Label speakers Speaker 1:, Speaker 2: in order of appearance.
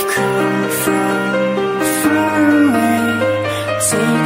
Speaker 1: I've come from far away.